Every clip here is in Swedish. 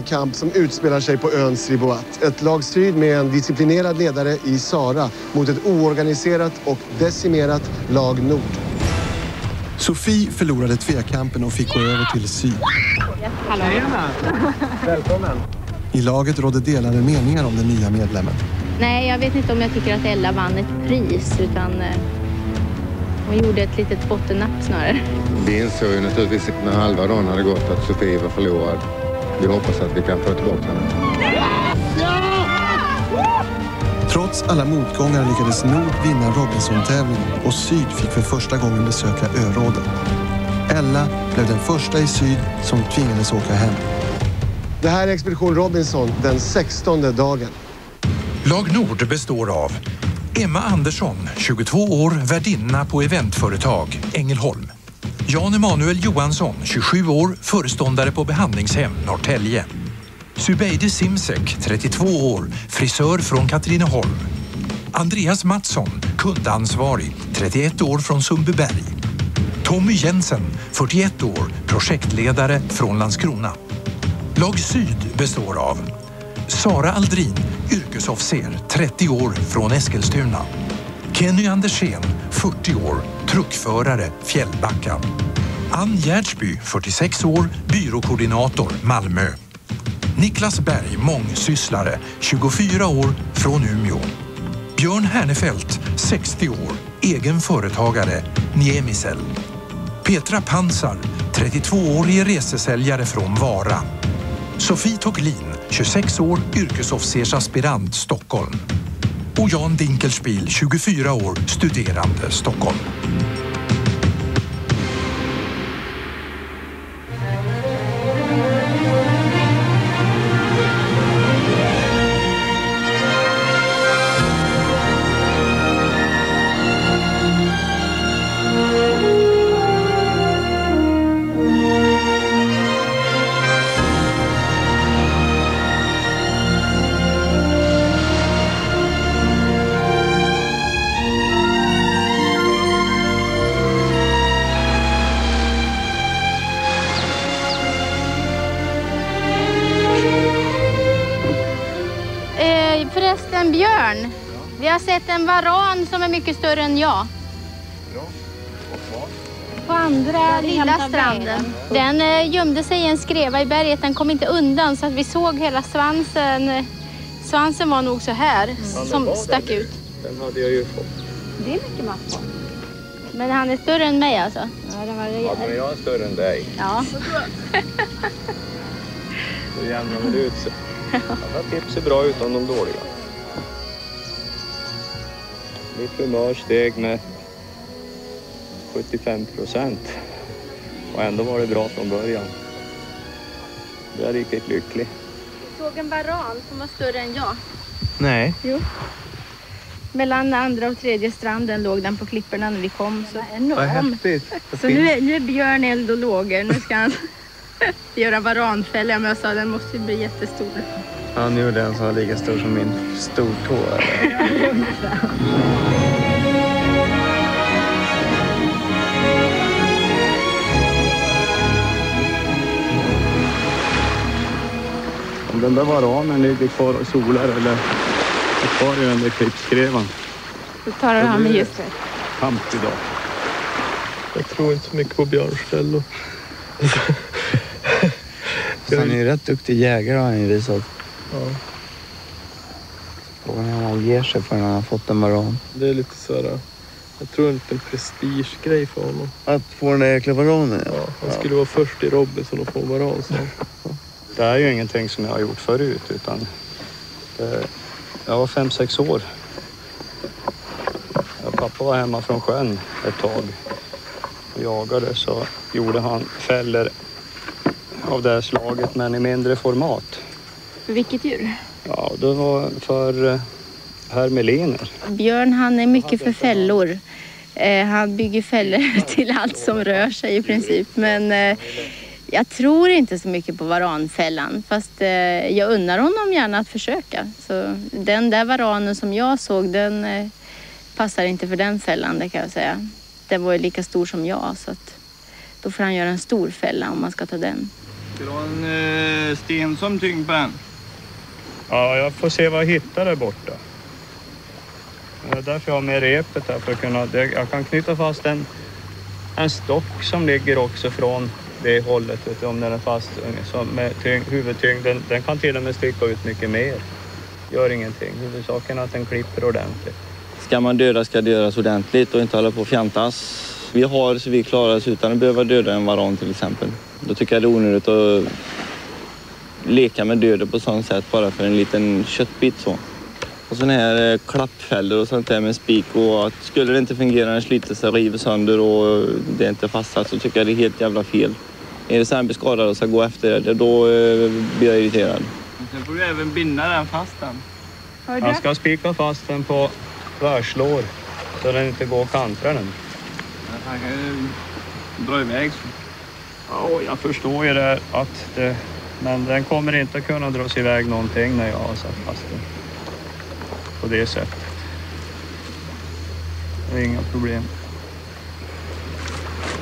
Kamp som utspelar sig på ön Sriboat. Ett lag syd med en disciplinerad ledare i Sara mot ett oorganiserat och decimerat lag Nord. Sofie förlorade tvekampen och fick gå över till syd. Hallå. Välkommen. I laget rådde delade meningar om den nya medlemmen. Nej, jag vet inte om jag tycker att Ella vann ett pris utan eh, hon gjorde ett litet bottennapp snarare. Vi insåg ju naturligtvis när halva dagen hade gått att Sofie var förlorad. Vi hoppas att vi kan få tillbaka henne. Trots alla motgångar lyckades Nord vinna Robinson-tävlingen och Syd fick för första gången besöka öråden. Ella blev den första i Syd som tvingades åka hem. Det här är Expedition Robinson den 16 dagen. Lag Nord består av Emma Andersson, 22 år, värdinna på eventföretag, Ängelholm. Jan Emanuel Johansson, 27 år, föreståndare på behandlingshem, Norrtälje. Subeide Simsek, 32 år, frisör från Katrineholm. Andreas Mattsson, kundansvarig, 31 år från Sundbyberg. Tommy Jensen, 41 år, projektledare från Landskrona. Lag Syd består av Sara Aldrin, yrkesofficer, 30 år, från Eskilstuna. Kenny Andersén, 40 år, truckförare, Fjällbacka. Ann Gärdsby, 46 år, byråkoordinator, Malmö. Niklas Berg, mångsysslare, 24 år, från Umeå. Björn Hernefelt, 60 år, egen företagare, Niemisel. Petra Pansar, 32-årig resesäljare från Vara. Sofie Toklin, 26 år, yrkesofficersaspirant, Stockholm. Och Jan Dinkelspiel, 24 år, studerande, Stockholm. Varan som är mycket större än jag. På andra lilla stranden. Den eh, gömde sig i en skreva i berget. Den kom inte undan så att vi såg hela svansen. Svansen var nog så här som stack ut. Den hade jag ju fått. Det är mycket mat på. Men han är större än mig alltså? Ja, den var Ja, men jag är större än dig. Ja. Då jämnar väl ut sig. Alla tips ser bra utan de dåliga. Mitt humör steg med 75 procent. Och ändå var det bra från början. Jag är riktigt lycklig. Jag såg en varan som var större än jag. Nej. Mellan andra och tredje stranden låg den på klipporna när vi kom. Så Vad häftigt. Så nu är, nu är Björn eld och lågor. Nu ska han göra varanfälla. Men jag sa den måste ju bli jättestor. Han gjorde en som var lika stor som min stortå. Om den där varanen ligger kvar och solar eller är kvar i den där klippskrevan. Så tar du han med just det. Kamp idag. Jag tror inte så mycket på björnställor. Han är ju rätt duktig jägare har han ju visat. Ja, Frågan är om han ger sig förrän han har fått en varan. det är lite så här. Jag tror inte en prestigegrej för honom. Att få den där jäkla varanen Ja, han skulle vara först i Robinson och få en varan. Så. Det är ju ingenting som jag har gjort förut utan det, jag var fem, sex år. Ja, pappa var hemma från sjön ett tag och jagade så gjorde han fällor av det här slaget men i mindre format. För vilket djur? Ja, det var för eh, hermeliner. Björn han är mycket för fällor. Eh, han bygger fällor till allt som rör sig i princip. Men eh, jag tror inte så mycket på varanfällan. Fast jag unnar honom gärna att försöka. Så den där varanen som jag såg den passar inte för den fällan det kan jag säga. Den var ju lika stor som jag så att då får han göra en stor fälla om man ska ta den. Ska du ha en sten som tyngd på den? Ja, jag får se vad jag hittar där borta. Det är därför jag har med repet här för att kunna... Jag kan knyta fast en, en stock som ligger också från det hållet. Vet du, om den är fast så med tyng, huvudtyngden. Den kan till och med sticka ut mycket mer. Gör ingenting. Huvudsaken är att den klipper ordentligt. Ska man döda ska det göras ordentligt och inte hålla på och fjantas. Vi har så vi klarar oss utan att behöva döda en varan till exempel. Då tycker jag det är onödigt att leka med döden på sånt sätt bara för en liten köttbit så. Och sådana här eh, klappfällor och sånt där med spik och att skulle det inte fungera, den sliter sig, river sönder och det är inte fastsatt så tycker jag det är helt jävla fel. Är det så här blir skadad och ska gå efter det, då eh, blir jag irriterad. Sen får du även binda den fast den. Jag ska spika fast den på tvärslår så den inte går att kantra den. Han kan ju dra iväg. Ja, jag förstår ju det att det... Men den kommer inte att kunna dras iväg någonting när jag har satt fast den. På det sättet. Det är inga problem.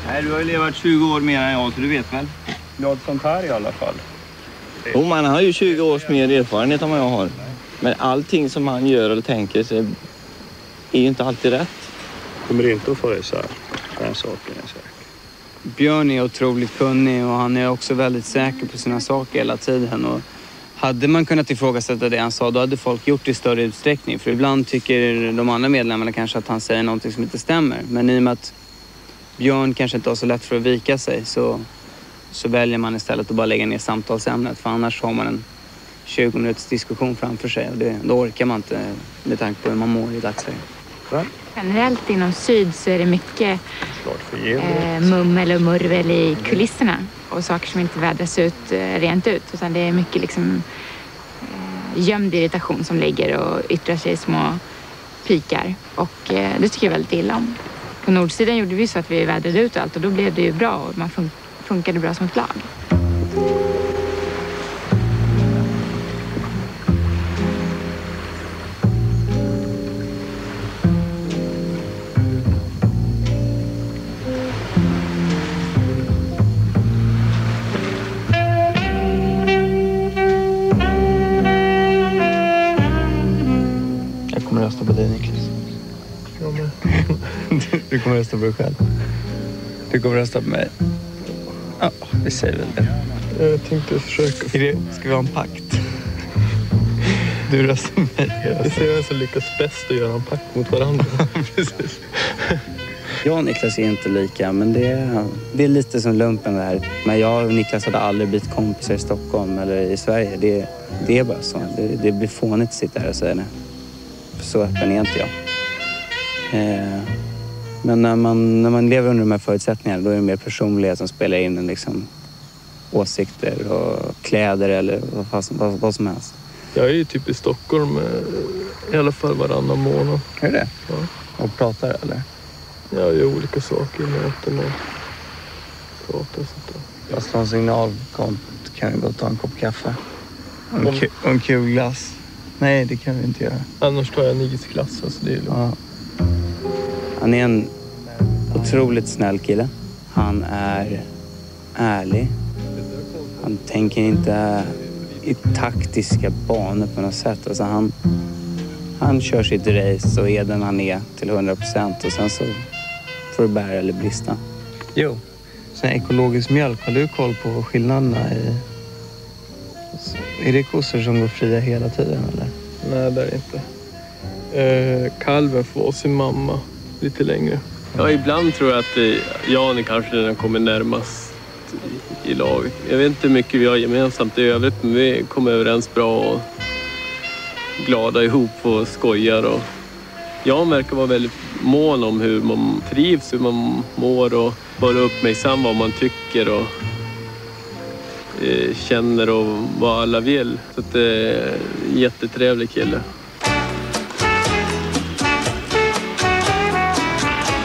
Nej, du har ju levat 20 år mer än jag så du vet väl? Ja, sånt här i alla fall. Jo, man har ju 20 års mer erfarenhet än vad jag har. Men allting som han gör eller tänker sig är ju inte alltid rätt. Kommer inte att få isär. Den saken är säker. Björn är otroligt kunnig och han är också väldigt säker på sina saker hela tiden. Och hade man kunnat ifrågasätta det han sa då hade folk gjort det i större utsträckning. För ibland tycker de andra medlemmarna kanske att han säger någonting som inte stämmer. Men i och med att Björn kanske inte har så lätt för att vika sig så, så väljer man istället att bara lägga ner samtalsämnet. För annars har man en 20 minuters diskussion framför sig och det, då orkar man inte med tanke på hur man mår i dagsläget. Generellt inom syd så är det mycket eh, mummel och murvel i kulisserna och saker som inte vädras ut eh, rent ut utan det är mycket liksom eh, gömd irritation som ligger och yttrar sig i små pikar och eh, det tycker jag väldigt illa om. På nordsidan gjorde vi så att vi vädrade ut allt och då blev det ju bra och man fun- funkade bra som ett lag. Dig Niklas. Jag med. Du kommer rösta på dig själv. Du kommer rösta på mig. Ja, vi säger väl det. Jag tänkte försöka. Är det ska vi ha en pakt? Du röstar på mig. Vi ser vem som lyckas bäst att göra en pakt mot varandra. Precis. Jag och Niklas är inte lika, men det är, det är lite som lumpen där. Men jag och Niklas hade aldrig blivit kompisar i Stockholm eller i Sverige. Det, det är bara så. Det, det blir fånigt att sitta här och säga det. Så öppen är inte jag. Eh, men när man, när man lever under de här förutsättningarna då är det mer personlighet som spelar in än liksom åsikter och kläder eller vad, vad, vad som helst. Jag är ju typ i Stockholm eh, i alla fall varannan månad. Är det? Ja. Och pratar eller? Jag gör olika saker, möten och pratar och sånt där. Jag slår en signal. Kom, kan vi gå och ta en kopp kaffe? Och en, Om- ku- och en kul glass. Nej, det kan vi inte göra. Annars tar jag en isglass. Alltså det är. Ja. Han är en otroligt snäll kille. Han är ärlig. Han tänker inte i taktiska banor på något sätt. Alltså han, han kör sitt race och är den han är till 100 procent och sen så får det bära eller brista. Jo. Sen ekologisk mjölk, har du koll på skillnaderna i... Är det kossor som går fria hela tiden eller? Nej, det är det inte. Eh, kalven får vara sin mamma lite längre. Ja, ibland tror jag att eh, Jan är kanske den kommer närmast i, laget. Jag vet inte hur mycket vi har gemensamt i övrigt, men vi kommer överens bra och glada ihop och skojar. Och Jan verkar vara väldigt mån om hur man trivs, hur man mår och vara uppmärksam vad man tycker och Eh, känner och vad alla vill. Så att det är en jättetrevlig kille.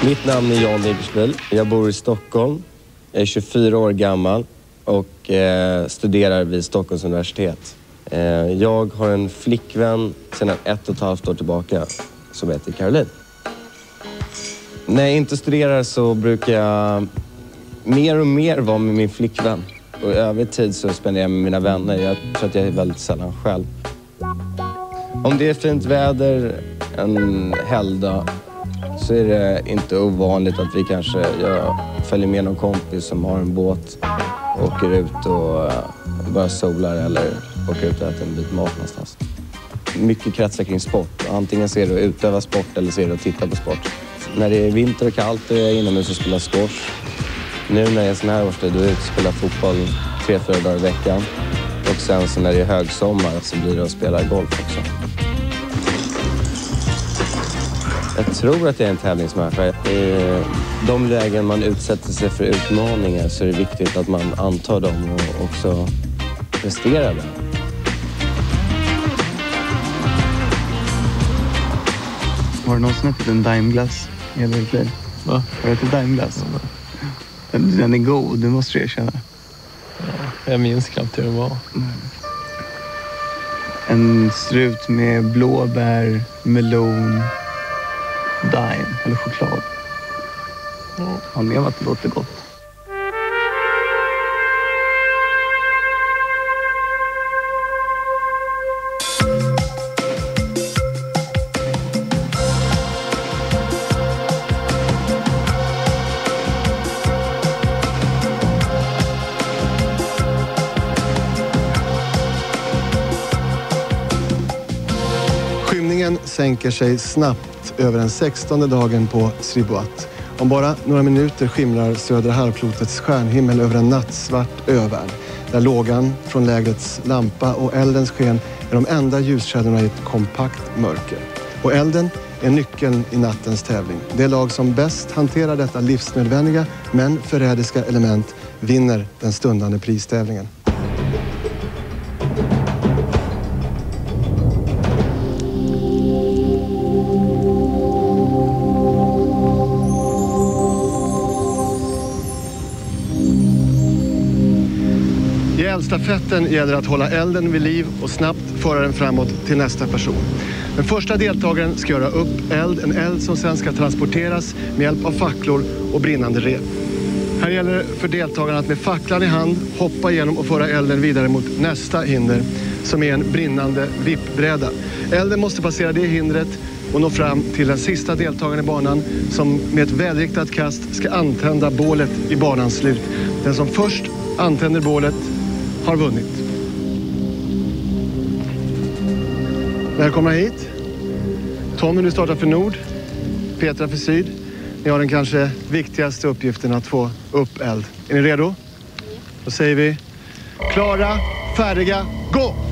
Mitt namn är Jan Ibersmiel. Jag bor i Stockholm. Jag är 24 år gammal och eh, studerar vid Stockholms universitet. Eh, jag har en flickvän sedan ett och ett halvt år tillbaka som heter Caroline. När jag inte studerar så brukar jag mer och mer vara med min flickvän. Och i övrig tid så spenderar jag med mina vänner. Jag tror att jag är väldigt sällan själv. Om det är fint väder en helgdag så är det inte ovanligt att vi kanske, jag följer med någon kompis som har en båt, åker ut och eh, bara solar eller åker ut och äter en bit mat någonstans. Mycket kretsar kring sport. Antingen ser du att utöva sport eller ser du att titta på sport. När det är vinter och kallt är jag inomhus och spelar squash. Nu när det är sån här årstid då är jag ute och spelar fotboll tre, fyra dagar i veckan. Och sen så när det är högsommar så blir det att spela golf också. Jag tror att jag är en tävlingsmänniska. I de lägen man utsätter sig för utmaningar så är det viktigt att man antar dem och också presterar det. Har du någonsin ätit en Daimglass i hela ditt liv? Va? Har du ätit Daimglass? Den, den är god, det måste du erkänna. Jag minns knappt hur den var. En strut med blåbär, melon, Daim eller choklad. Håll med om att det låter gott. Sträcker sig snabbt över den 16 dagen på Sribuat. Om bara några minuter skimrar södra halvklotets stjärnhimmel över en nattsvart övärld där lågan från lägrets lampa och eldens sken är de enda ljuskällorna i ett kompakt mörker. Och elden är nyckeln i nattens tävling. Det lag som bäst hanterar detta livsnödvändiga men förrädiska element vinner den stundande pristävlingen. I gäller det att hålla elden vid liv och snabbt föra den framåt till nästa person. Den första deltagaren ska göra upp eld, en eld som sen ska transporteras med hjälp av facklor och brinnande rep. Här gäller det för deltagarna att med facklan i hand hoppa igenom och föra elden vidare mot nästa hinder som är en brinnande vippbräda. Elden måste passera det hindret och nå fram till den sista deltagaren i banan som med ett välriktat kast ska antända bålet i banans slut. Den som först antänder bålet har vunnit. Välkomna hit. Tommy, du startar för Nord. Petra för Syd. Ni har den kanske viktigaste uppgiften att få upp eld. Är ni redo? Då säger vi klara, färdiga, gå!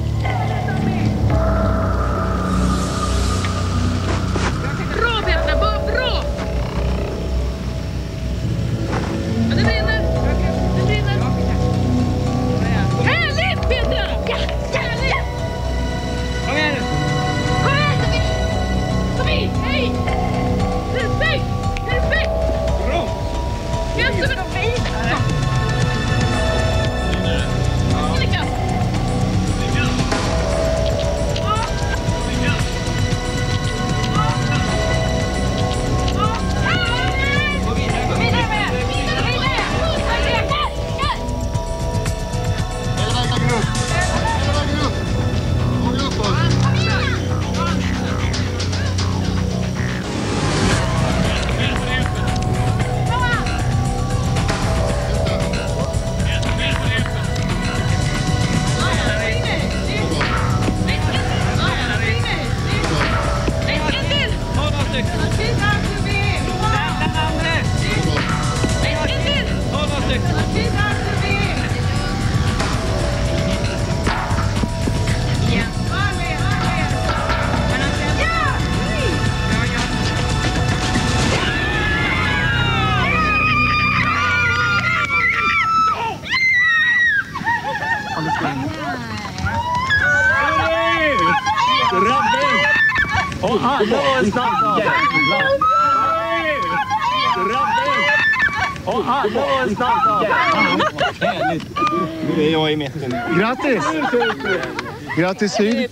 Grattis Syd!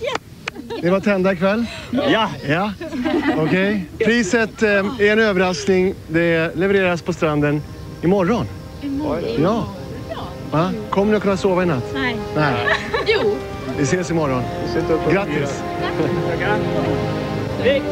Ni var tända ikväll? Ja! Ja, okej. Priset eh, är en överraskning. Det levereras på stranden imorgon. Ja. Va? Kommer ni att kunna sova i natt? Nej. Nej. Jo. Vi ses imorgon. Grattis! Stupid.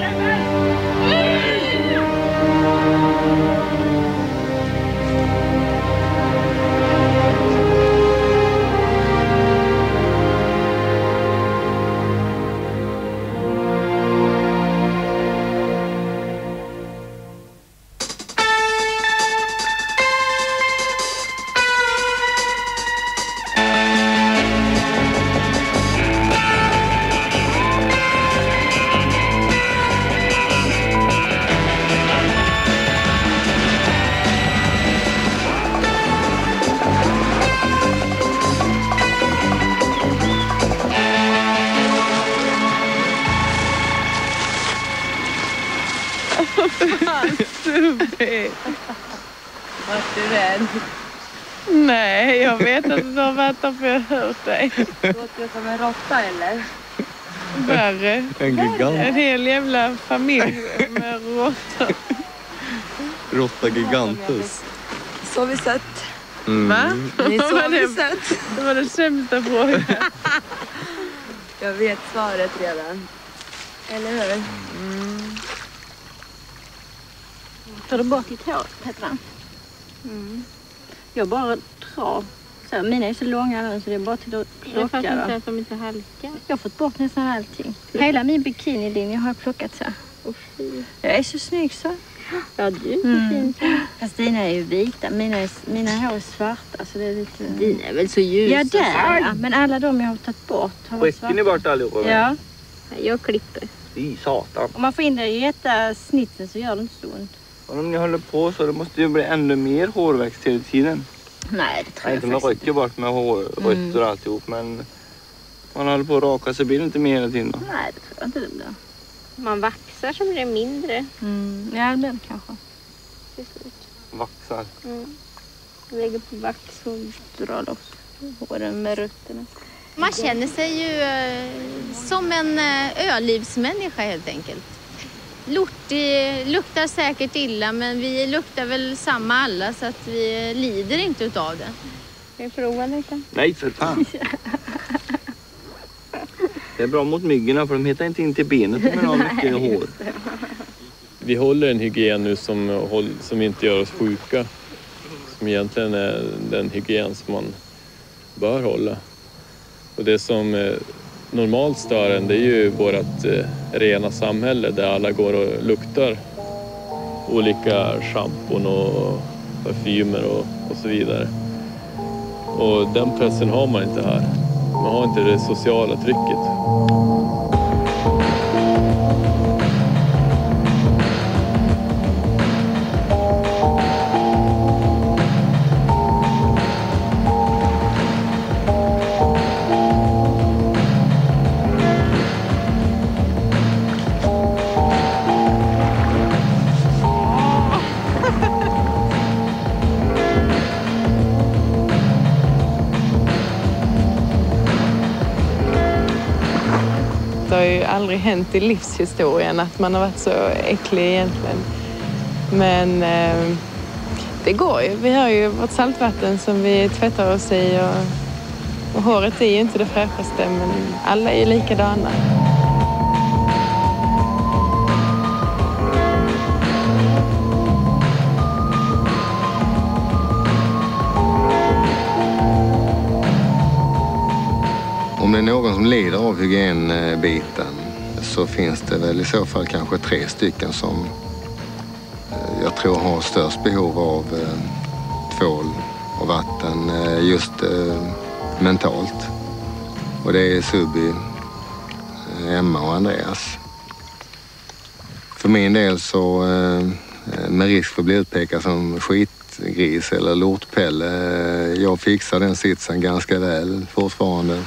Jag har hört dig. Låter det som en råtta eller? Värre. En gigant. En hel jävla familj med råttor. Råtta gigantus. Så vi sett. Mm. Va? Ni Vad var det- sett. Det var den sämsta frågan. Jag vet svaret redan. Eller hur? Mm. Tar du bort ditt hår, Petra? Mm. Jag bara drar. Så, mina är så långa nu så det är bara till att Jag plocka. fattar inte att de inte halkar. Jag har fått bort nästan allting. Hela min bikinilinje har jag plockat så. Jag är så snygg så. Ja, du är så Mm. fin. Fast dina är ju vita. Mina, är, mina hår är svarta så det är lite... Dina är väl så ljusa? Ja, där ja. Men alla de jag har tagit bort har varit Rycker ni svarta. bort allihopa? Ja. Jag klipper. Fy satan. Om man får in det i rätta snitten så gör det inte så ont. Och om ni håller på så det måste ju bli ännu mer hårväxt hela tiden. Nej, det tror Nej, jag inte man faktiskt rycker bort med hår, rötter och alltihop men man håller på att raka så blir det inte mer hela tiden. då. Nej, det tror jag inte det blir. Man vaxar så blir det mindre. Mm. Ja, det blir det kanske. till slut. Vaxar. Mm. Lägger på vax och Dra loss håren med rötterna. Man känner sig ju eh, som en eh, ölivsmänniska helt enkelt. Lortig, luktar säkert illa men vi luktar väl samma alla så att vi lider inte utav det. Ska vi prova lite? Nej för fan. Det är bra mot myggorna för de hittar inte in till benet om man har mycket hår. Vi håller en hygien nu som, som inte gör oss sjuka. Som egentligen är den hygien som man bör hålla. Och det som eh, normalt stör en det är ju vårt eh, rena samhälle där alla går och luktar olika schampon och parfymer och, och så vidare. Och den pressen har man inte här. Man har inte det sociala trycket. Aldrig hänt i livshistorien att man har varit så äcklig egentligen. Men eh, det går ju. Vi har ju vårt saltvatten som vi tvättar oss i och, och håret är ju inte det fräschaste men alla är ju likadana. Om det är någon som lider av hygienbiten så finns det väl i så fall kanske tre stycken som eh, jag tror har störst behov av eh, tvål och vatten eh, just mentalt. Och det är Subi, Emma och Andreas. För min del så, med risk för att bli utpekad som skitgris eller lortpelle, jag fixar den sitsen ganska väl fortfarande.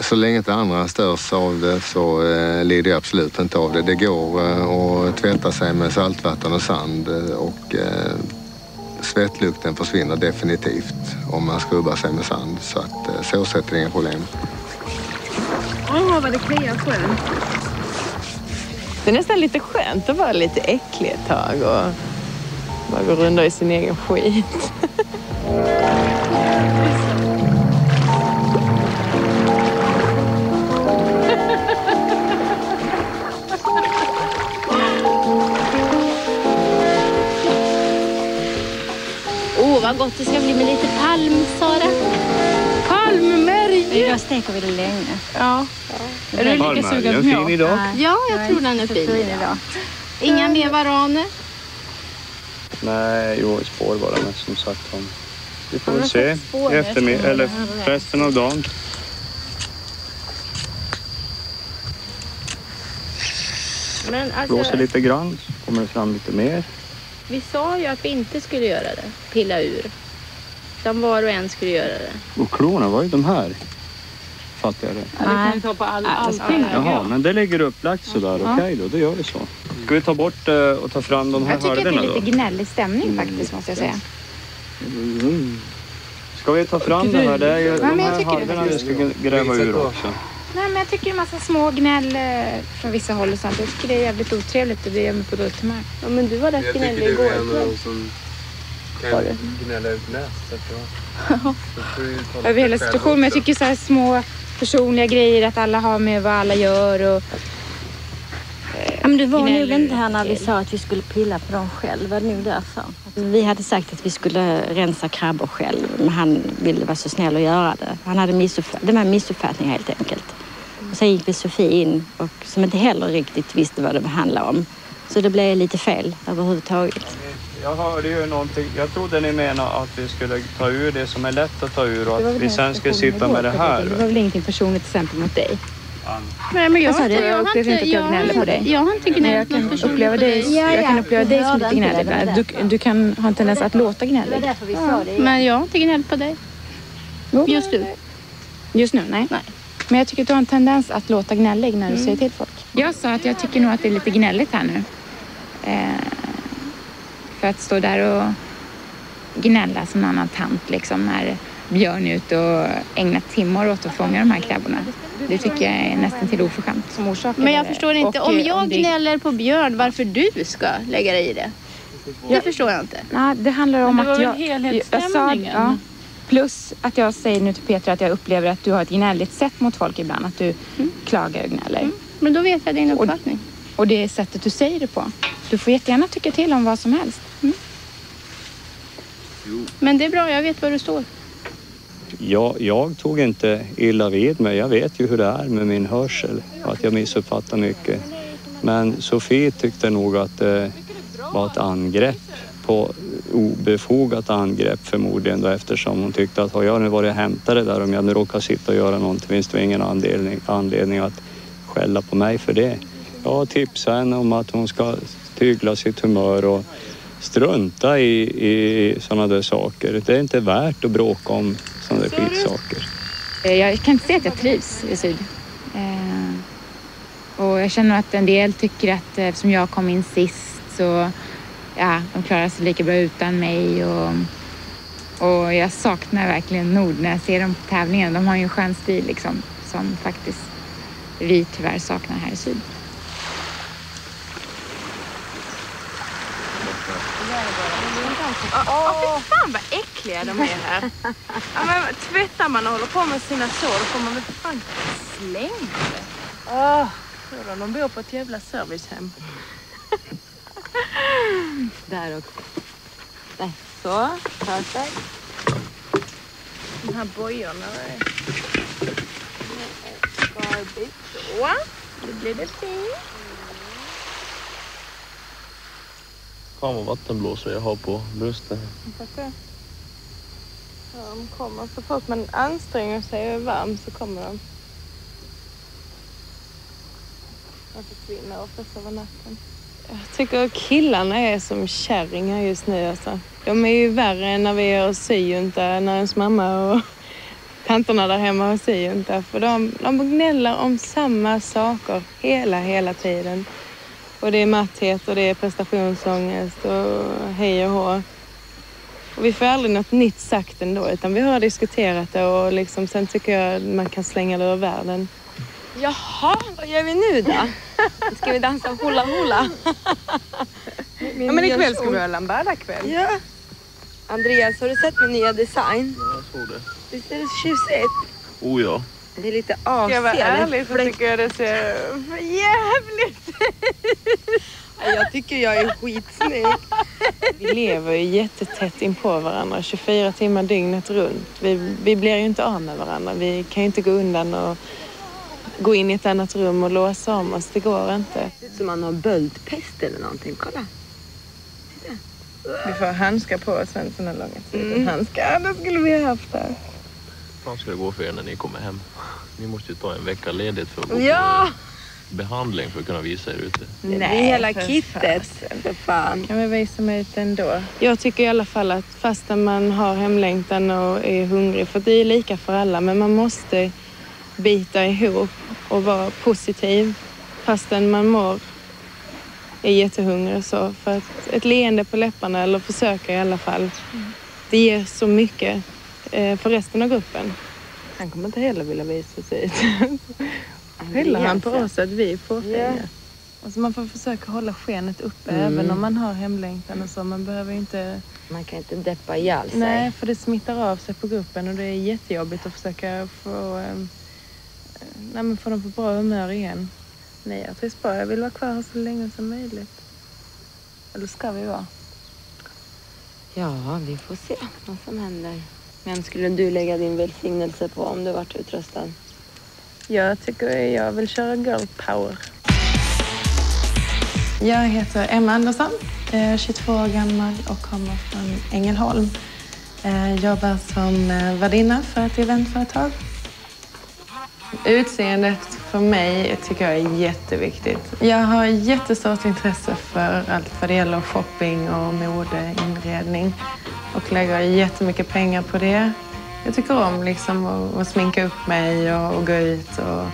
Så länge inte andra störs av det så eh, lider jag absolut inte av det. Det går eh, att tvätta sig med saltvatten och sand eh, och eh, svettlukten försvinner definitivt om man skrubbar sig med sand. Så att eh, så sätt är det inga problem. Åh, vad det kliar skönt. Det är nästan lite skönt att vara lite äcklig ett tag och bara gå runt i sin egen skit. vad gott det ska bli med lite palm, Sara. Palmmärg! Idag steker vi det länge. Ja. Är du lika sugen en som fin jag? idag. Ja, jag tror den är fin idag. Inga mer varaner. Nej, jo, spår bara, men som sagt. Om... Vi får Ja, väl se i eftermiddag, eller resten av dagen. Men Blåser alltså, lite grann, så kommer det fram lite mer. Vi sa ju att vi inte skulle göra det. Pilla ur. Utan var och en skulle göra det. Och klorna var ju de här. Fattar jag det? Ja, du kan ju ta på all, allting. Jaha, men det ligger upplagt sådär. Ja. Okej då, då gör vi så. Ska vi ta bort eh, och ta fram de här Jag tycker att det hörderna är då? lite gnällig stämning faktiskt måste jag säga. Mm. Ska vi ta fram det här? Det är ju Ja, de här det halvorna vi ska gräva ur också. Nej, men jag tycker det är massa små gnäll eh, från vissa håll och sånt. Jag tycker det är jävligt otrevligt och det gör mig på dåligt humör. Ja, men du var rätt Jag tycker gnällig du igår är en av de som kan det? gnälla ut mest. jag- du Över hela situationen. Men jag tycker så här små personliga grejer att alla har med vad alla gör och Ja, men du var nog inte här när vi sa att vi skulle pilla på dem själv. Det var nog därför. Vi hade sagt att vi skulle rensa krabbor själv, men han ville vara så snäll att göra det. Han hade missuppfatt- det var en missuppfattning helt enkelt. Och sen gick vi Sofie in, och, som inte heller riktigt visste vad det handlade om. Så det blev lite fel överhuvudtaget. Jag hörde ju någonting. Jag trodde ni menade att vi skulle ta ur det som är lätt att ta ur och att vi sen skulle sitta med det jag här. Det var väl ingenting personligt till exempel mot dig. Nej, men jag, jag, jag upplever inte att jag gnäller på dig. Jag har inte gnällt jag något kan personligt uppleva på dig, dig. jag kan uppleva dig som lite inte gnällig. Du, du kan ha en tendens att låta gnällig. Ja. Men jag har inte gnällt på dig. Just nu. Just nu, nej. Men jag tycker att du har en tendens att låta gnällig när du Mm. säger till folk. Jag sa att jag tycker nog att det är lite gnälligt här nu. Eh, för att stå där och gnälla som en annan tant liksom när Björn är ute och ägnar timmar åt att fånga de här krabborna. Det tycker jag är nästan till oförskämt som orsakar Men jag det. förstår inte, Och, om jag det- gnäller på Björn, varför du ska lägga dig i det? Det Ja. förstår jag inte. Nej, det handlar om Men det att var jag... väl helhetsstämningen? Jag sa, ja, plus att jag säger nu till Peter att jag upplever att du har ett gnälligt sätt mot folk ibland. Att du klagar och gnäller. Men då vet jag din uppfattning. Och, och det är sättet du säger det på. Du får jättegärna tycka till om vad som helst. Men det är bra, jag vet var du står. Jag, jag tog inte illa vid mig. Jag vet ju hur det är med min hörsel och att jag missuppfattar mycket. Men Sofie tyckte nog att det var ett angrepp på obefogat angrepp förmodligen då eftersom hon tyckte att har jag nu varit och hämtat det där om jag nu råkar sitta och göra någonting finns det ingen anledning, anledning att skälla på mig för det. Jag tipsade henne om att hon ska tygla sitt humör och strunta i, i sådana där saker. Det är inte värt att bråka om sådana där skitsaker. Eh, jag kan inte säga att jag trivs i Syd. Eh, och jag känner att en del tycker att eh, eftersom jag kom in sist så ja, de klarar sig lika bra utan mig. Och, och jag saknar verkligen Nord när jag ser dem på tävlingen. De har ju en skön stil liksom som faktiskt vi tyvärr saknar här i Syd. Åh, fy fan vad äckliga de är här. Ja, men, tvättar man och håller på med sina sår då får man väl för fan slänga det. Åh, tror de de bor på ett jävla servicehem. Där också. Där. Så, perfekt. De här bojorna. Garbage. Så, nu blir det fint. Fan vad vattenblåsare jag har på bröstet. Ja, de kommer. Så fort man anstränger sig och är varm så kommer de. De försvinner oftast över natten. Jag tycker killarna är som kärringar just nu alltså. De är ju värre än när vi gör syjunta, när ens mamma och tanterna där hemma har syjunta. För de, de gnäller om samma saker hela, hela tiden. Och det är matthet och det är prestationsångest och hej och hå. Och vi får aldrig något nytt sagt ändå utan vi har diskuterat det och liksom, sen tycker jag man kan slänga det över världen. Jaha, vad gör vi nu då? Ska vi dansa hula hula? Ja men ikväll ska vi ha lambada-kväll. Ja. Andreas, har du sett min nya design? Ja, jag såg det. Visst är det tjusigt? Oh ja. Det är lite Ska jag vara ärlig så tycker jag det ser för jävligt Ja, Jag tycker jag är skitsnygg. Vi lever ju jättetätt in på varandra 24 timmar dygnet runt. Vi, vi blir ju inte av med varandra. Vi kan ju inte gå undan och gå in i ett annat rum och låsa om oss. Det går inte. Som man har böldpest eller någonting. Kolla. Vi får handskar på oss sen såna långa tider. Mm. Handskar, det skulle vi ha haft där. Hur ska det gå för er när ni kommer hem? Ni måste ju ta en vecka ledigt för att gå Ja! på behandling för att kunna visa er ute. Det blir hela för kittet. För fan. Kan vi visa mig ut ändå? Jag tycker i alla fall att fastän man har hemlängtan och är hungrig, för det är lika för alla, men man måste bita ihop och vara positiv fastän man mår är jättehungrig och så. För att ett leende på läpparna, eller försöka i alla fall, det ger så mycket eh, för resten av gruppen. Han kommer inte heller vilja visa sig ut. Skyller han på oss att vi är fåfänga? Alltså man får försöka hålla skenet uppe Mm. även om man har hemlängtan och så. Man behöver inte... Man kan inte deppa ihjäl sig. Nej, för det smittar av sig på gruppen och det är jättejobbigt att försöka få, eh, nej, men få dem på bra humör igen. Nej, jag trivs bra. Jag vill vara kvar här så länge som möjligt. Eller ska vi vara? Ja, vi får se vad som händer. Vem skulle du lägga din välsignelse på om du vart utröstad? Jag tycker jag vill köra girl power. Jag heter Emma Andersson, är 22 år gammal och kommer från Ängelholm. Eh, Jobbar som eh, värdinna för ett eventföretag. Utseendet för mig tycker jag är jätteviktigt. Jag har jättestort intresse för allt vad det gäller shopping och mode, inredning och lägger jättemycket pengar på det. Jag tycker om liksom att, att sminka upp mig och, och gå ut. Och...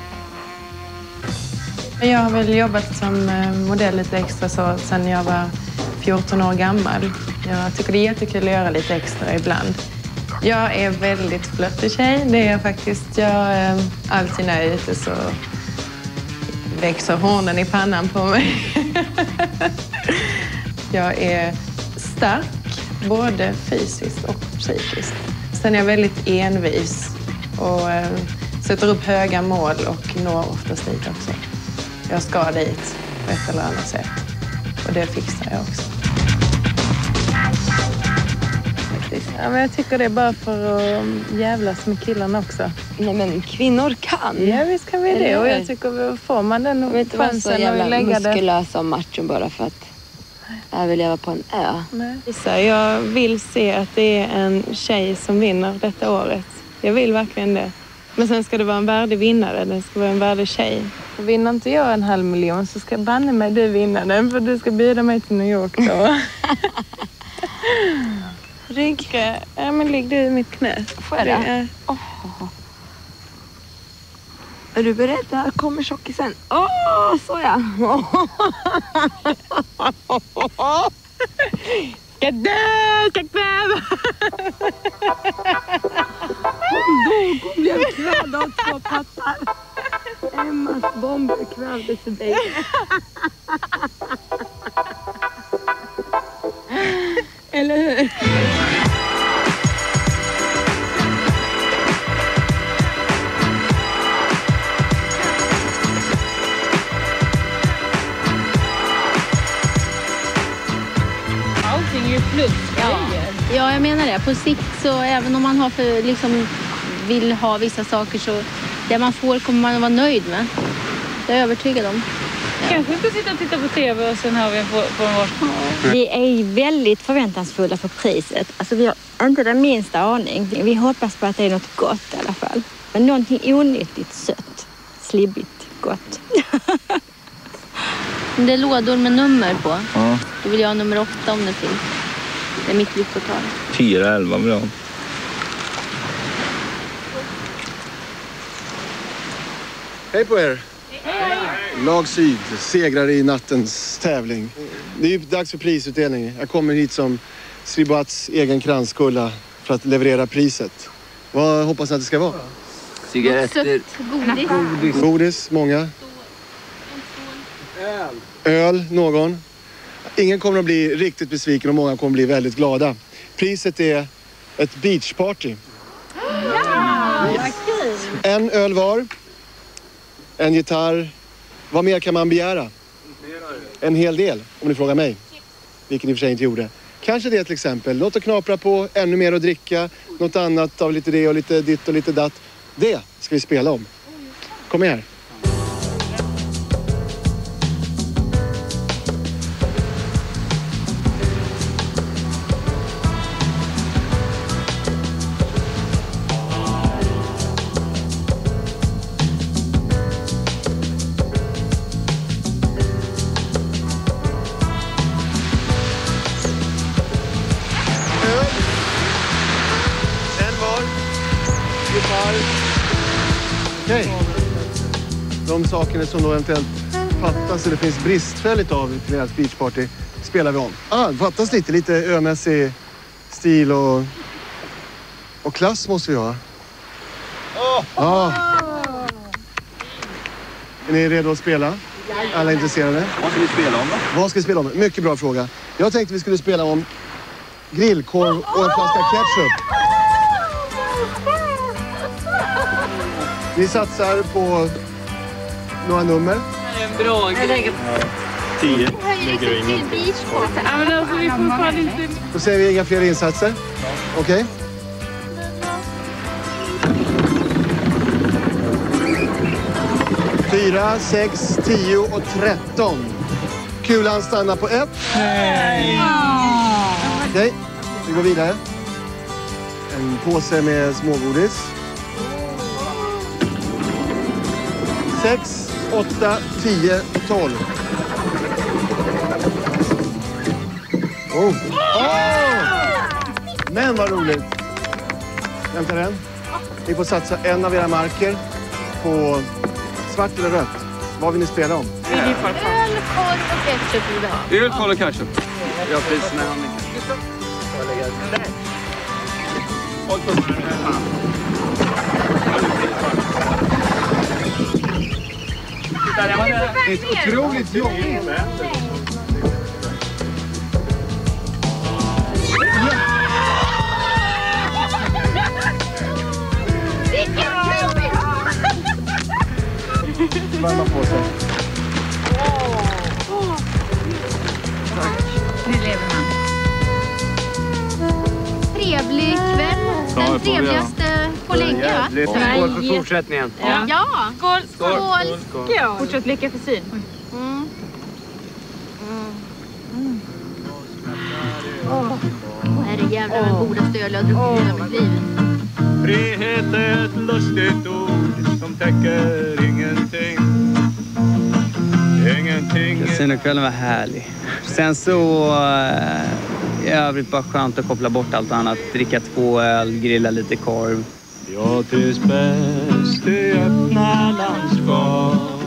Jag har väl jobbat som eh, modell lite extra så sen jag var 14 år gammal. Jag tycker det är jättekul att göra lite extra ibland. Jag är väldigt flörtig tjej, det är jag faktiskt. Jag, eh, alltid när jag är ute så växer hornen i pannan på mig. jag är stark, både fysiskt och psykiskt. Sen är jag väldigt envis och eh, sätter upp höga mål och når oftast dit också. Jag ska dit på ett eller annat sätt. Och det fixar jag också. Ja, men jag tycker det är bara för att jävlas med killarna också. Nej men kvinnor kan. Ja visst kan vi det. Och jag tycker får man den Jag vill inte vara så chansen jävla att lägga det muskulös och macho bara för att jag vill leva på en ö. Så jag vill se att det är en tjej som vinner detta året. Jag vill verkligen det. Men sen ska det vara en värdig vinnare. Det ska vara en värdig tjej. Och vinner inte jag en halv miljon så ska banne mig du vinna den för du ska bjuda mig till New York då. Rygga. Ja men ligg du i mitt knä. Får jag det? Ja. Är du beredd? Här kommer tjockisen. Åh, så ja. Ska dö, ska kväva. Hon dog. Hon blev kvävd av två pattar. Emmas bomber kvävde för dig. Eller hur? Allting är ju plusgrejer. Ja, jag menar det. På sikt så även om man har för, liksom, vill ha vissa saker så det man får kommer man att vara nöjd med. Det är jag övertygad om. Kanske inte sitta och titta på TV och sen har vi en på, på en varsin. Vi är väldigt förväntansfulla för priset. Alltså vi har inte den minsta aning. Vi hoppas på att det är något gott i alla fall. Men någonting onyttigt sött. Slibbigt gott. Det är lådor med nummer på. Ja. Då vill jag ha nummer åtta om det finns. Det är mitt lyckotal. 4, 11 vill jag ha. Hej på er! Lag Syd segrar i nattens tävling. Det är ju dags för prisutdelning. Jag kommer hit som Sribats egen kranskulla för att leverera priset. Vad hoppas ni att det ska vara? Cigaretter. Godis. Godis, många. Öl, någon. Ingen kommer att bli riktigt besviken och många kommer att bli väldigt glada. Priset är ett beachparty. Ja, kul! En öl var, en gitarr. Vad mer kan man begära? En hel del, om ni frågar mig. Vilket ni i och för sig inte gjorde. Kanske det till exempel. Något att knapra på, ännu mer att dricka, något annat av lite det och lite ditt och lite datt. Det ska vi spela om. Kom med här. Som då eventuellt fattas eller finns bristfälligt av till ert beachparty spelar vi om. Ah, fattas lite. Lite ömässig stil och, och klass måste vi ha. Ja. Är ni redo att spela? Alla intresserade? Vad ska vi spela om då? Vad ska vi spela om? Mycket bra fråga. Jag tänkte vi skulle spela om grillkorv och en flaska ketchup. Vi satsar på några nummer. En bra grej. Tio. Lägger in något. Ja, men alltså vi får fan inte... Då säger vi inga fler insatser. Okej? Fyra, sex, tio och tretton. Kulan stannar på ett. Okej, vi går vidare. En påse med smågodis. Sex, åtta, tio, tolv. Oh. Oh! Men vad roligt! Vänta den. Ni får satsa en av era marker på svart eller rött. Vad vill ni spela om? Öl, korv och ketchup vill vi ha. Öl, kolla ketchup. Jag har priserna i handen. Ett otroligt jobb. Vilken kul vi har! Värma på sig. Nu lever man. Trevlig kväll. Det Den trevligaste på länge va? Jävligt. Skål för fortsättningen. Ja. ja. Skål! Skål! Skål! Fortsätt lycka för syn. Mm. Åh, herrejävlar den godaste öl jag druckit i hela mitt liv. Frihet är ett lustigt ord som täcker ingenting. Ingenting. Kasinokvällen var härlig. Sen så eh, i övrigt bara skönt att koppla bort allt annat. Dricka två öl, grilla lite korv. Jag trivs bäst i öppna landskap.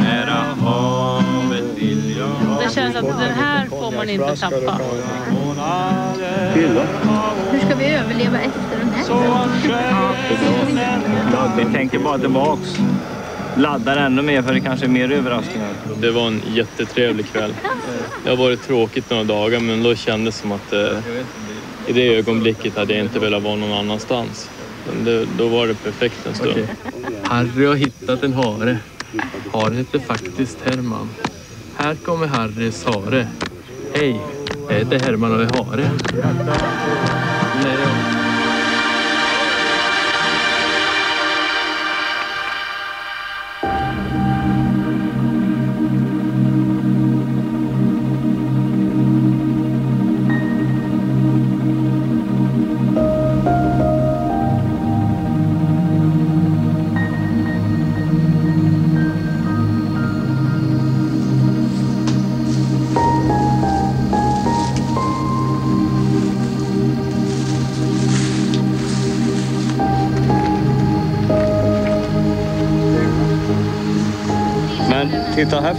Nära havet vill jag Det känns att den här får man inte tappa. Hur ska vi överleva efter den här? Vi tänker bara tillbaks. Laddar ännu mer för det kanske är mer överraskningar. Det var en jättetrevlig kväll. Det har varit tråkigt några dagar men då kändes det som att eh, i det ögonblicket hade jag inte velat vara någon annanstans. Men det, då var det perfekt en stund. Harry har hittat en hare. Haren heter faktiskt Herman. Här kommer Harrys hare. Hej, jag heter Herman och är hare. Nej,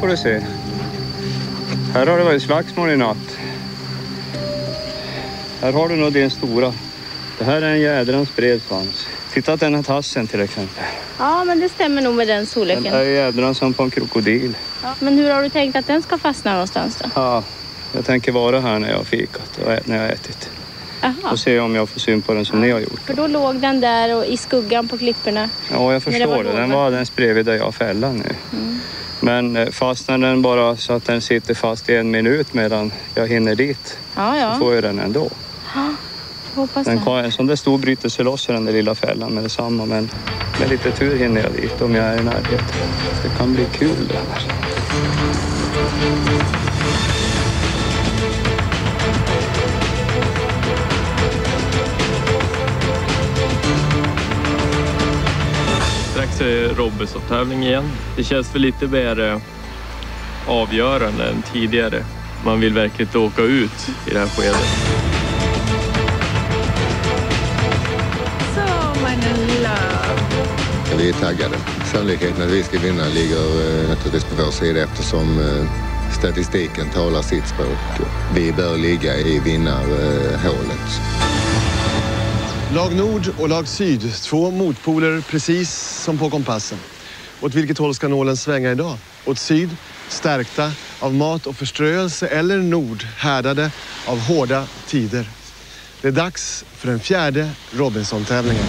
får du se. Här har det varit slagsmål i natt. Här har du nog din stora. Det här är en jädrans bred svans. Titta den här tassen till exempel. Ja, men det stämmer nog med den Den storleken. är jädrans som på en krokodil. Ja, men hur har du tänkt att den ska fastna någonstans då? Ja, jag tänker vara här när jag har fikat och när jag har ätit. Jaha. och se om jag får syn på den som ni har gjort. För då låg den där och i skuggan på klipporna. Ja, jag När det förstår var det. Den var alldeles bredvid där jag fällan nu. Mm. Men eh, fastnar den bara så att den sitter fast i en minut medan jag hinner dit Ja, ja. så får jag den ändå. Ja, jag hoppas Den kan, en sån där stor bryter sig loss i den där lilla fällan med detsamma men med lite tur hinner jag dit om jag är i närheten. Det kan bli kul det här. Strax är Robinson-tävling igen. Det känns väl lite mer eh, avgörande än tidigare. Man vill verkligen åka ut i det här skedet. So, Love. Vi är taggade. Sannolikheten att vi ska vinna ligger eh, naturligtvis på vår sida eftersom eh, statistiken talar sitt språk. Vi bör ligga i vinnarhålet. Lag Nord och lag Syd, två motpoler precis som på kompassen. Åt vilket håll ska nålen svänga idag? Åt syd, stärkta av mat och förströelse eller nord, härdade av hårda tider. Det är dags för den fjärde Robinson-tävlingen.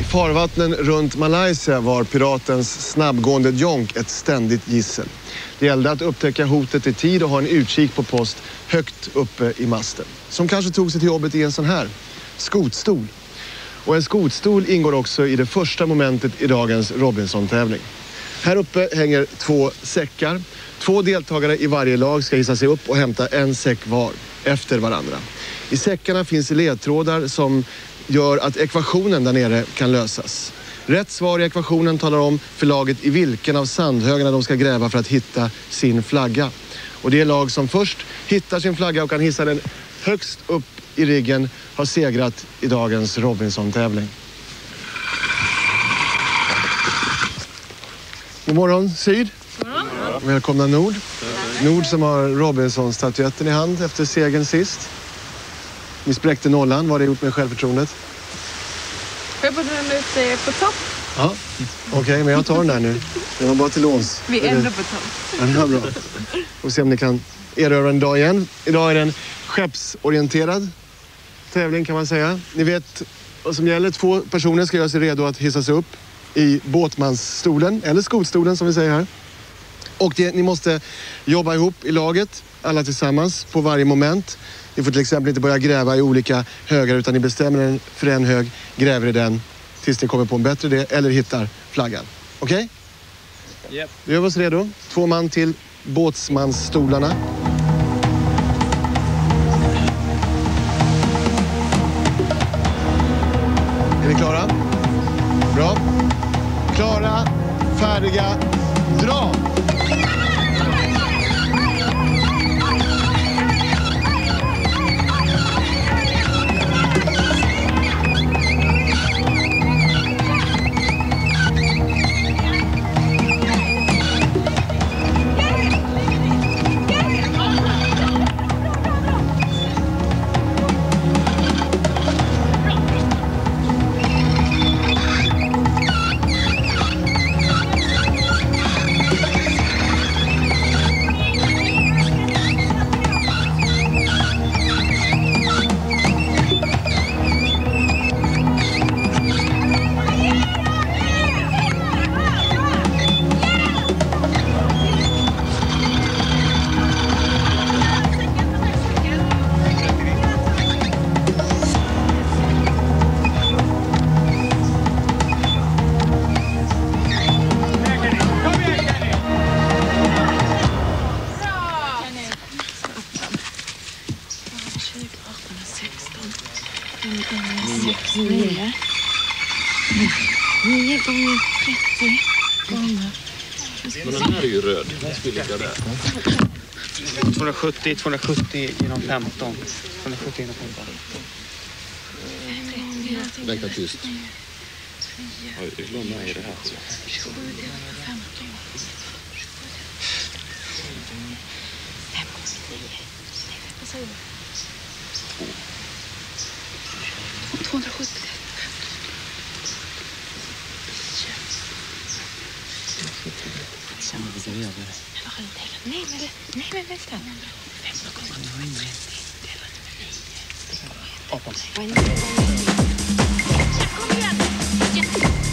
I farvattnen runt Malaysia var piratens snabbgående jonk ett ständigt gissel. Det gällde att upptäcka hotet i tid och ha en utkik på post högt uppe i masten. Som kanske tog sig till jobbet i en sån här skotstol. Och en skotstol ingår också i det första momentet i dagens Robinson-tävling. Här uppe hänger två säckar. Två deltagare i varje lag ska hissa sig upp och hämta en säck var efter varandra. I säckarna finns ledtrådar som gör att ekvationen där nere kan lösas. Rätt svar i ekvationen talar om för laget i vilken av sandhögarna de ska gräva för att hitta sin flagga. Och det lag som först hittar sin flagga och kan hissa den högst upp i riggen har segrat i dagens Robinson-tävling. God morgon Syd. Välkomna Nord. Nord som har Robinson-statyetten i hand efter segern sist. Ni spräckte nollan. Vad har det gjort med självförtroendet? Den ute på topp? Ja. Okej, men jag tar den där nu. Den var bara till låns. Vi är ändå på topp. Ja, var bra. Får se om ni kan erövra en dag igen. Idag är det en skeppsorienterad tävling kan man säga. Ni vet vad som gäller. Två personer ska göra sig redo att hissa sig upp i båtmansstolen, eller skotstolen som vi säger här. Och det, ni måste jobba ihop i laget, alla tillsammans, på varje moment. Ni får till exempel inte börja gräva i olika högar utan ni bestämmer er för en hög, gräver i den tills ni kommer på en bättre idé eller hittar flaggan. Okej? Yep. Då gör vi oss redo. Två man till båtsmansstolarna. Är ni klara? Bra. Klara, färdiga, dra! Gånger trettio gånger... Men den här är ju röd. Den skulle ligga där. 270, 270 genom 15. 270 genom 15. Räkna tyst. Oj, glömde jag i det här. 27 delat med 15. 5 gånger 9. Vad säger du? 270 Sen vad vi ska göra. Nej, men, nej, men vänta. Nordflaggan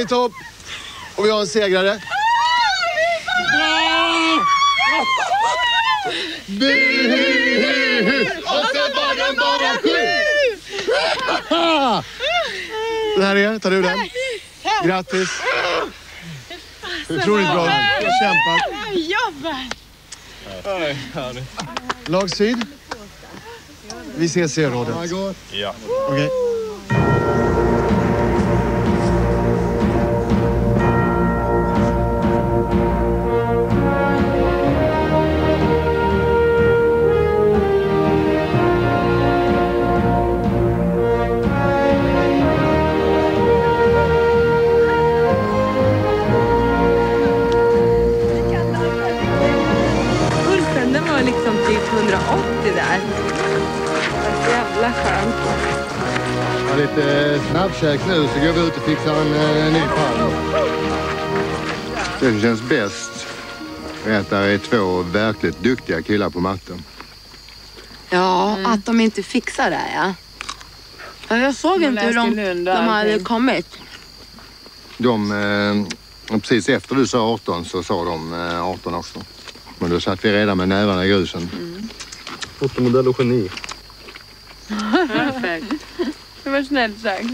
i topp. Och vi har en segrare. Buhu! Och så var den bara sju! Den här är, tar du den? Grattis. Otroligt bra kämpat. Jobbat! Lag Syd. Vi ses i rådet. Ja. Okej. Pulsen jävla skönt. Har lite snabbkäk nu så går vi ut och fixar en eh, ny pall. Det som känns bäst är att det är två verkligt duktiga killar på matten. Ja, att de inte fixar det ja. Ja, Jag såg De inte hur de, Lund de hade allting. kommit. De, eh, precis efter du sa 18 så sa de eh, 18 också. Men då satt vi redan med nävarna i grusen. Fotomodell och geni. Perfekt. Det var snällt sagt.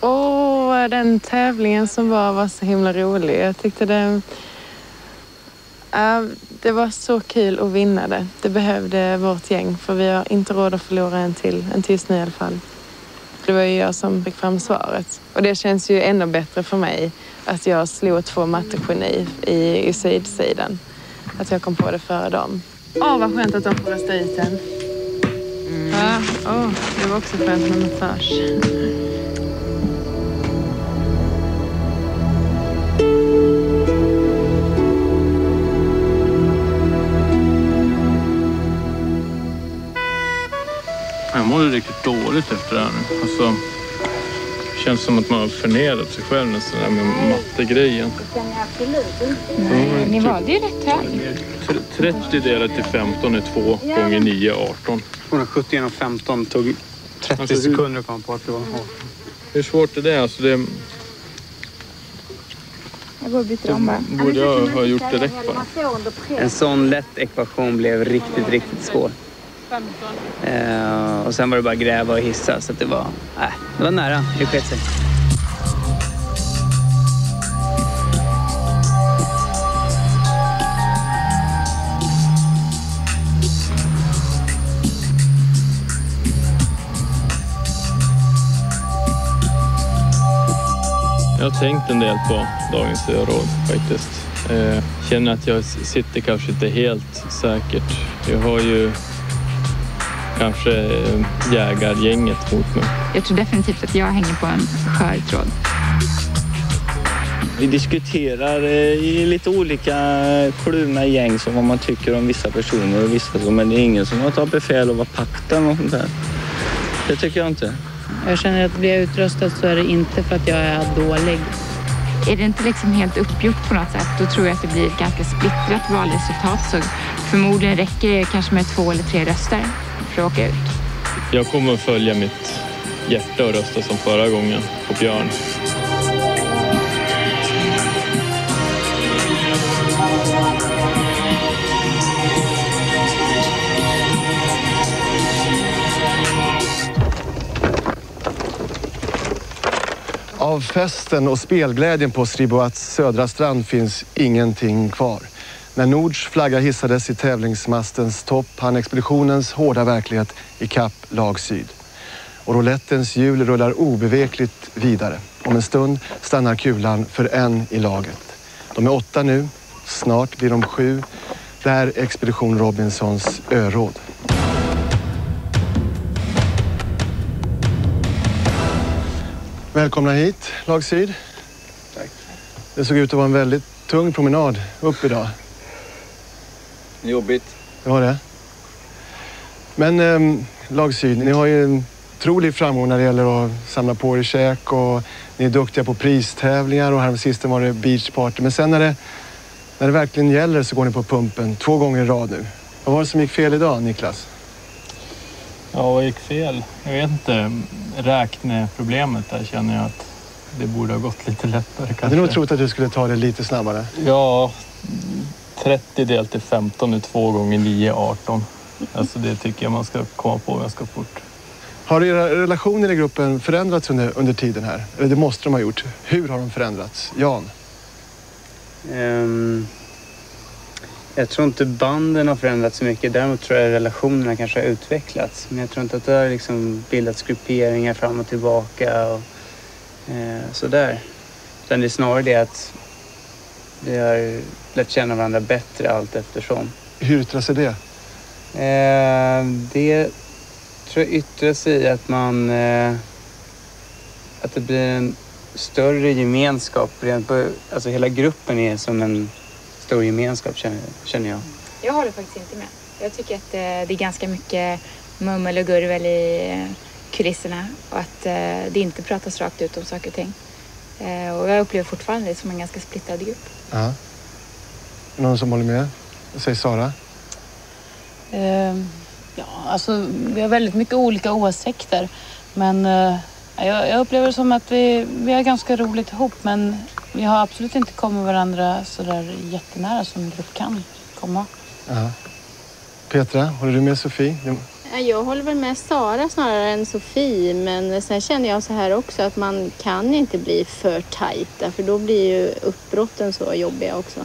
Åh, den tävlingen som var var så himla rolig. Jag tyckte det... Äh, det var så kul att vinna det. Det behövde vårt gäng för vi har inte råd att förlora en till. En till nu i alla fall. Det var ju jag som fick fram svaret. Och det känns ju ännu bättre för mig att jag slog två mattegeni i, i sydsidan. Att jag kom på det före dem. Åh, vad skönt att de får rösta ut en. Ja, oh, det var också skönt med massage. Jag mådde riktigt dåligt efter det här nu. Alltså, känns som att man har förnedrat sig själv nästan, det här med mattegrejen. Nej, ni valde ju rätt hög. Tr- 30 delat till 15 är 2 gånger 9 är 18. 270 genom 15 tog 30 Alltså, sekunder att komma på att det var Hur svårt är det? Alltså det Jag går och byter om bara. borde jag ha gjort direkt bara. En sån lätt ekvation blev riktigt, riktigt svår. Eh, och sen var det bara gräva och hissa så att det var, äh, det var nära. Det sket sig. Jag har tänkt en del på dagens öråd faktiskt. Eh, känner att jag sitter kanske inte helt säkert. Jag har ju kanske jägargänget mot mig. Jag tror definitivt att jag hänger på en skör tråd. Vi diskuterar eh, i lite olika kluvna gäng som vad man tycker om vissa personer och vissa så, men det är ingen som har tagit befäl och var pakt eller något sånt där. Det tycker jag inte. Jag känner att blir jag utröstad så är det inte för att jag är dålig. Är det inte liksom helt uppgjort på något sätt, då tror jag att det blir ett ganska splittrat valresultat. Så förmodligen räcker det kanske med två eller tre röster för att åka ut. Jag kommer att följa mitt hjärta och rösta som förra gången på Björn. Av festen och spelglädjen på Sriboats södra strand finns ingenting kvar. När Nords flagga hissades i tävlingsmastens topp hann expeditionens hårda verklighet i kapp lag syd. Och roulettens hjul rullar obevekligt vidare. Om en stund stannar kulan för en i laget. De är åtta nu. Snart blir de sju. Det här är Expedition Robinsons öråd. Välkomna hit, lag Syd. Tack. Det såg ut att vara en väldigt tung promenad upp idag. Jobbigt. Det var det. Men eh, lag Syd, ni har ju en otrolig framgång när det gäller att samla på er käk och ni är duktiga på pristävlingar och häromsistens var det beachparty. Men sen när det, när det verkligen gäller så går ni på pumpen två gånger i rad nu. Vad var det som gick fel idag, Niklas? Ja, vad gick fel? Jag vet inte. Räkneproblemet där känner jag att det borde ha gått lite lättare Jag kanske. hade nog trott att du skulle ta det lite snabbare. Ja, 30 delat till 15 är 2 gånger 9 18. Alltså det tycker jag man ska komma på ganska fort. Har era relationer i gruppen förändrats under, under tiden här? Eller det måste de ha gjort. Hur har de förändrats? Jan? Ehm, jag tror inte banden har förändrats så mycket. Däremot tror jag relationerna kanske har utvecklats. Men jag tror inte att det har liksom bildats grupperingar fram och tillbaka och eh, sådär. Utan det är snarare det att vi har lärt känna varandra bättre allt eftersom. Hur yttrar sig det? Eh, det tror jag yttrar sig i att man... Eh, att det blir en större gemenskap. Rent på, alltså hela gruppen är som en stor gemenskap känner, känner jag. Jag håller faktiskt inte med. Jag tycker att eh, det är ganska mycket mummel och gurvel i eh, kulisserna och att eh, det inte pratas rakt ut om saker och ting. Eh, Och jag upplever fortfarande det som en ganska splittrad grupp. Ja. Någon som håller med? Säg Sara. Ehm, ja, alltså, vi har väldigt mycket olika åsikter. Men eh, jag, jag upplever det som att vi, vi har ganska roligt ihop. Men vi har absolut inte kommit varandra så där jättenära som en grupp kan komma. Ja. Petra, håller du med Sofie? Jag håller väl med Sara snarare än Sofie, men sen känner jag så här också att man kan inte bli för tajta för då blir ju uppbrotten så jobbiga också.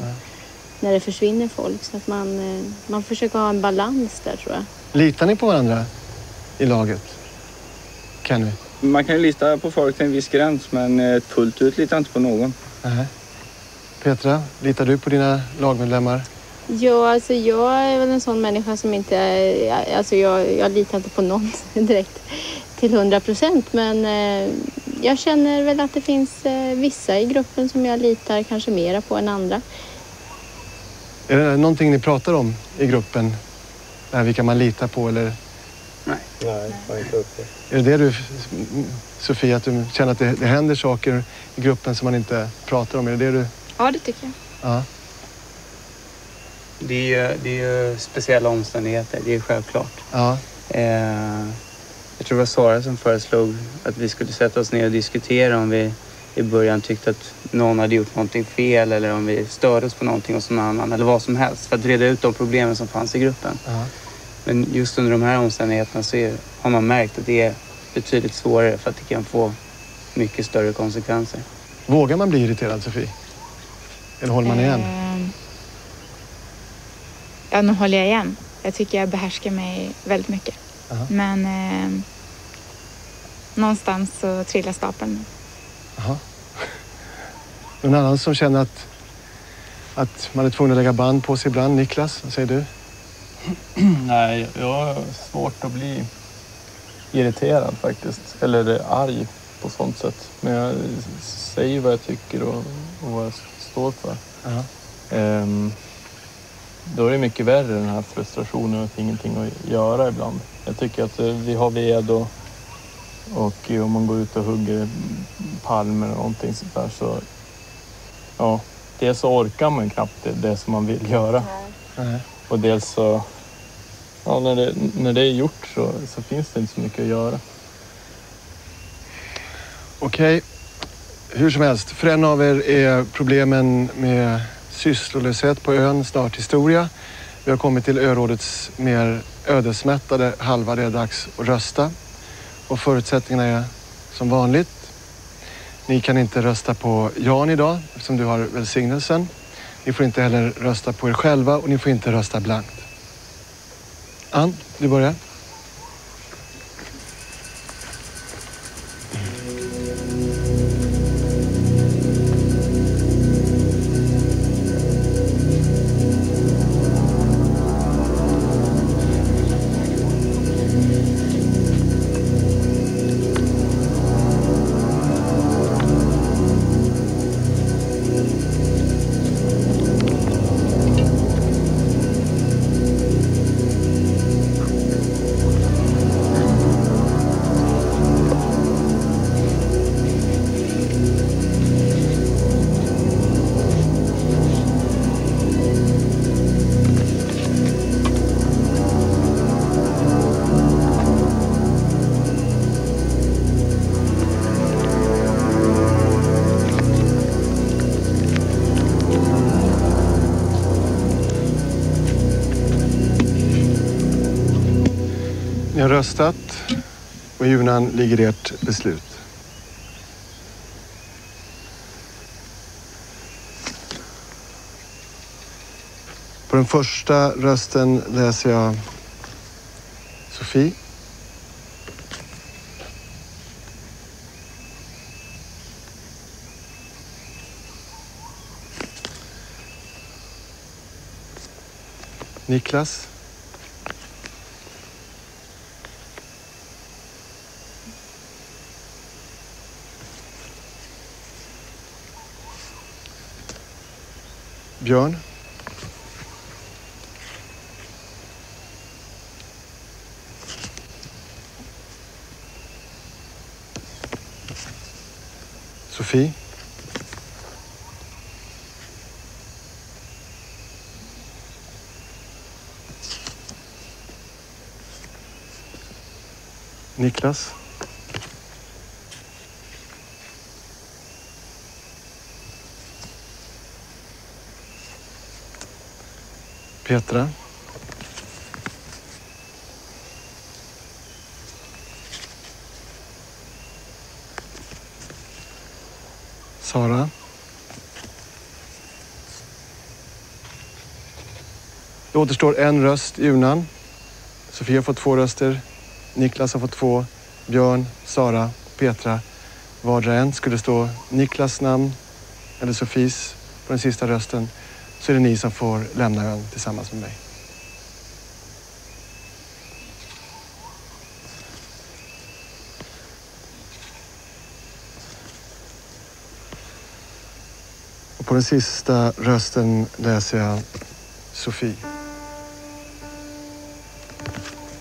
När det försvinner folk. Så att man, eh, man försöker ha en balans där tror jag. Litar ni på varandra i laget? Kenny? Man kan ju lita på folk till en viss gräns men eh, fullt ut litar inte på någon. Nej. Petra, litar du på dina lagmedlemmar? Ja, alltså jag är väl en sån människa som inte... Alltså jag, jag litar inte på någon direkt till hundra procent. Men eh, jag känner väl att det finns eh, vissa i gruppen som jag litar kanske mera på än andra. Är det någonting ni pratar om i gruppen? Det här vilka man litar på eller Nej. Nej, jag inte upp det. är det det du, Sofie, att du känner att det, det händer saker i gruppen som man inte pratar om? Är det det du... Ja, det tycker jag. Ja. Det är ju, det är ju speciella omständigheter, det är självklart. Ja. Eh, jag tror det var Sara som föreslog att vi skulle sätta oss ner och diskutera om vi i början tyckte att någon hade gjort någonting fel eller om vi stördes på någonting hos någon annan eller vad som helst för att reda ut de problemen som fanns i gruppen. Ja. Men just under de här omständigheterna så är, har man märkt att det är betydligt svårare för att det kan få mycket större konsekvenser. Vågar man bli irriterad, Sofie? Eller håller man igen? Ja, nu håller jag igen. Jag tycker jag behärskar mig väldigt mycket. Aha. Men eh, någonstans så trillar stapeln. Jaha. Någon annan som känner att, att man är tvungen att lägga band på sig ibland? Niklas, vad säger du? Nej, jag har svårt att bli irriterad faktiskt. Eller arg på sånt sätt. Men jag säger vad jag tycker och, och vad jag står för. Ja. Ehm, då är det mycket värre den här frustrationen att ingenting att göra ibland. Jag tycker att eh, vi har ved och, och om man går ut och hugger palmer eller någonting sånt där så ja, dels så orkar man knappt det, det som man vill göra. Nej. Och dels så, ja, när, det, när det är gjort så, så finns det inte så mycket att göra. Okej. Hur som helst, för en av er är problemen med sysslolöshet på ön snart historia. Vi har kommit till örådets mer ödesmättade halva. Det är dags att rösta. Och förutsättningarna är som vanligt. Ni kan inte rösta på Jan idag eftersom du har välsignelsen. Ni får inte heller rösta på er själva och ni får inte rösta blankt. Ann, du börjar. Röstat och i urnan ligger ert beslut. På den första rösten läser jag Sofie. Niklas. Björn? Sofie. Niklas? Petra. Sara. Det återstår en röst i urnan. Sofia har fått två röster. Niklas har fått två. Björn, Sara, Petra. Vardera en. Skulle stå Niklas namn eller Sofies på den sista rösten så är det ni som får lämna ön tillsammans med mig. Och på den sista rösten läser jag Sofie.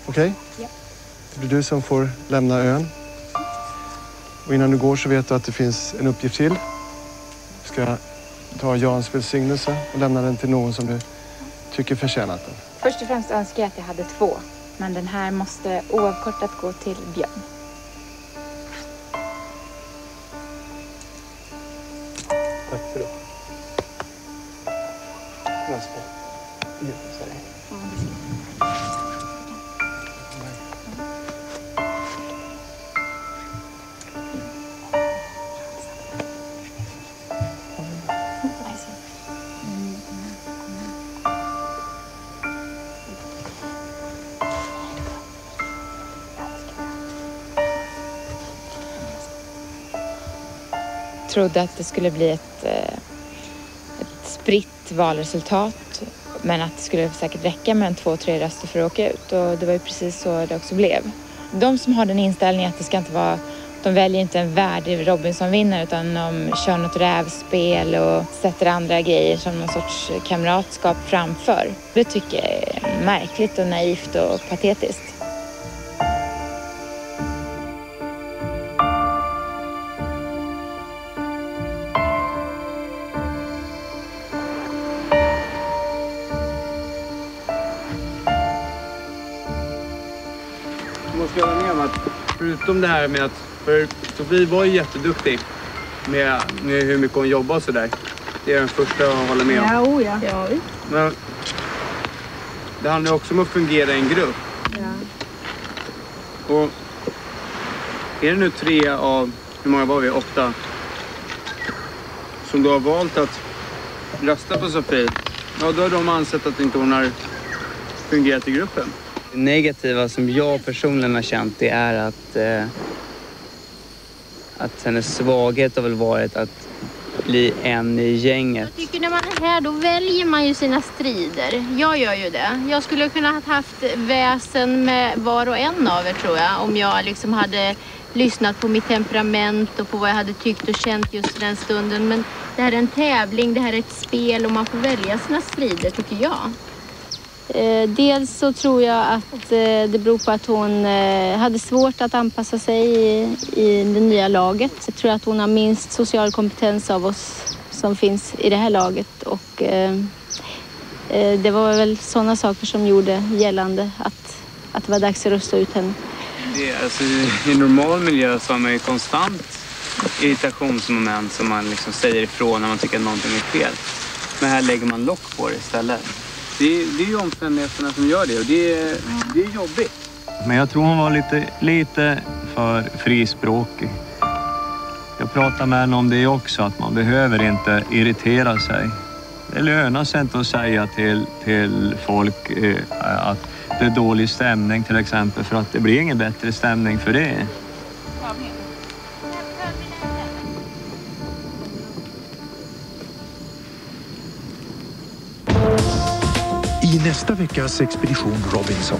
Okej? Ja. Det blir du som får lämna ön. Och innan du går så vet du att det finns en uppgift till. Du ska ta Jans välsignelse och lämna den till någon som du tycker förtjänat den. Först och främst önskar jag att jag hade två. Men den här måste oavkortat gå till Björn. Trodde att det skulle bli ett, eh, ett spritt valresultat men att det skulle säkert räcka med en två, tre röster för att åka ut och det var ju precis så det också blev. De som har den inställningen att det ska inte vara de väljer inte en värdig Robinson-vinnare utan de kör något rävspel och sätter andra grejer som någon sorts kamratskap framför. Det tycker jag är märkligt och naivt och patetiskt. Det här med att, för Sofie var ju jätteduktig med, med hur mycket hon jobbar och sådär. Det är jag den första att hålla med om. Ja, oh ja. ja. Men det handlar ju också om att fungera i en grupp. Och är det nu tre av, hur många var vi? Åtta. Som då har valt att rösta på Sofie. Ja, då har de ansett att inte hon har fungerat i gruppen. Det negativa som jag personligen har känt det är att, eh, att hennes svaghet har väl varit att bli en i gänget. Jag tycker när man är här då väljer man ju sina strider. Jag gör ju det. Jag skulle kunna ha haft väsen med var och en av er tror jag. Om jag liksom hade lyssnat på mitt temperament och på vad jag hade tyckt och känt just den stunden. Men det här är en tävling, det här är ett spel och man får välja sina strider tycker jag. Eh, dels så tror jag att eh, det beror på att hon eh, hade svårt att anpassa sig i, i det nya laget. Jag tror att hon har minst social kompetens av oss som finns i det här laget och eh, eh, det var väl sådana saker som gjorde gällande att, att det var dags att rösta ut henne. Det, är- alltså, I i normal miljö så har man ju konstant irritationsmoment som man liksom säger ifrån när man tycker att någonting är fel. Men här lägger man lock på det istället. Det, är- det är ju omständigheterna som gör det och det, är- det är jobbigt. Men jag tror hon var lite, lite för frispråkig. Jag pratade med henne om det också, att man behöver inte irritera sig. Det lönar sig inte att säga till, till folk eh, att det är dålig stämning till exempel, för att det blir ingen bättre stämning för det. Nästa veckas Expedition Robinson.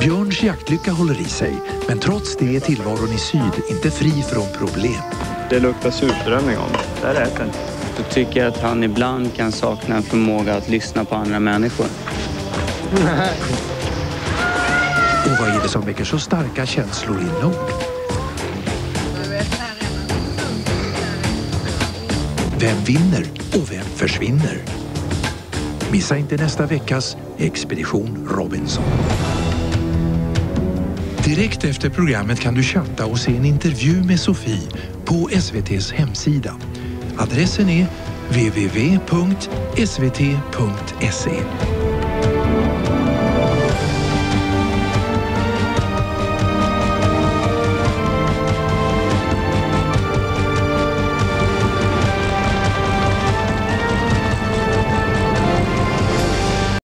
Björns jaktlycka håller i sig, men trots det är tillvaron i syd inte fri från problem. Det luktar surströmming om det. Där äter den. Då tycker jag att han ibland kan sakna en förmåga att lyssna på andra människor. Och vad är det som väcker så starka känslor i nord? Vem vinner och vem försvinner? Missa inte nästa veckas Expedition Robinson. Direkt efter programmet kan du chatta och se en intervju med Sofie på SVTs hemsida. Adressen är www.svt.se.